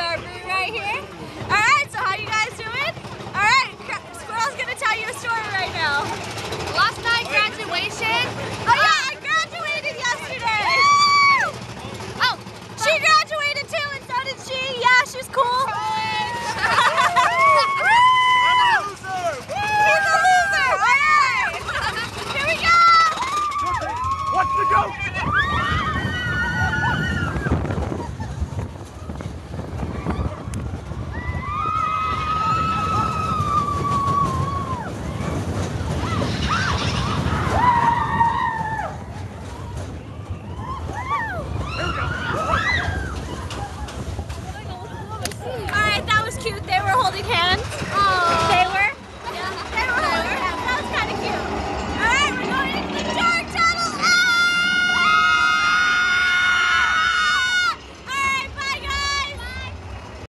star root right here. All right, so how you guys doing? All right, Squirrel's gonna tell you a story right now. Last night graduation. Oh yeah, I graduated yesterday. Woo! Oh, she graduated too, and so did she. Yeah, she's cool. cute they were holding hands?